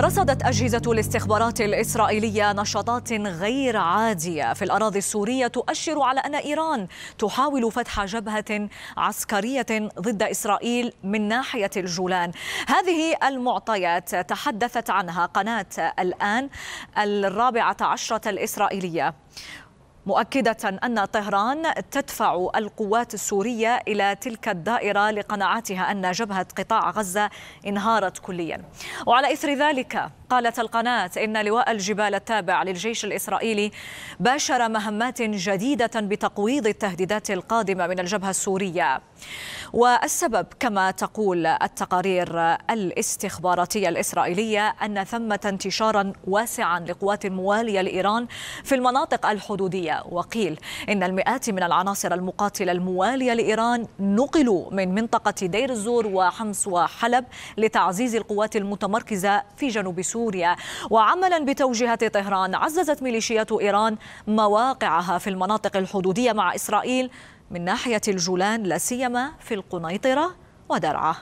رصدت أجهزة الاستخبارات الإسرائيلية نشاطات غير عادية في الأراضي السورية تؤشر على أن إيران تحاول فتح جبهة عسكرية ضد إسرائيل من ناحية الجولان. هذه المعطيات تحدثت عنها قناة الآن الرابعة عشرة الإسرائيلية. مؤكدة أن طهران تدفع القوات السورية إلى تلك الدائرة لقناعتها أن جبهة قطاع غزة انهارت كليا. وعلى إثر ذلك قالت القناة إن لواء الجبال التابع للجيش الإسرائيلي باشر مهمات جديدة بتقويض التهديدات القادمة من الجبهة السورية. والسبب كما تقول التقارير الاستخباراتية الإسرائيلية أن ثمة انتشارا واسعا لقوات موالية لإيران في المناطق الحدودية. وقيل إن المئات من العناصر المقاتلة الموالية لإيران نقلوا من منطقة دير الزور وحمص وحلب لتعزيز القوات المتمركزة في جنوب سوريا. وعملا بتوجيهات طهران عززت ميليشيات إيران مواقعها في المناطق الحدودية مع إسرائيل من ناحية الجولان لا سيما في القنيطرة ودرعا